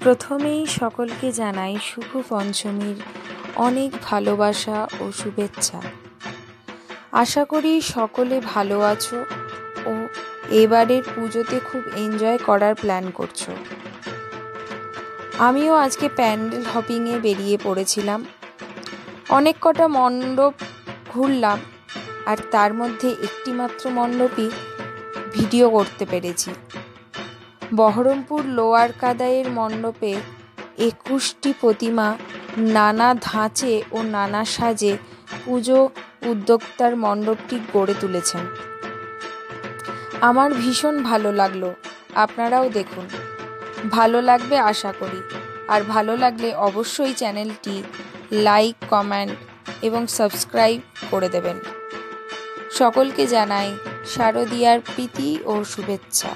প্রথমেই সকলকে জানাই শুভ পঞ্চমীর অনেক ভালোবাসা ও শুভেচ্ছা। আশা করি সকলে ভালো আছো ও এবারের পুজোতে খুব এনজয় করার প্ল্যান করছ। আমিও আজকে প্যান্ডেল হপিংয়ে বেরিয়ে পড়েছিলাম। অনেক কটা মণ্ডপ ঘুরলাম আর তার মধ্যে একটি মাত্র মণ্ডপই ভিডিও করতে পেরেছি। বহরমপুর লোয়ার কাদাইয়ের মণ্ডপে একুশটি প্রতিমা, নানা ধাঁচে ও নানা সাজে পুজো উদ্যোক্তার মণ্ডপটি গড়ে তুলেছেন। আমার ভীষণ ভালো লাগল, আপনারাও দেখুন। ভালো লাগবে আশা করি, আর ভালো লাগলে অবশ্যই চ্যানেলটি লাইক, কমেন্ট এবং সাবস্ক্রাইব করে দেবেন। সকলকে জানাই শারদীয়ার প্রীতি ও শুভেচ্ছা।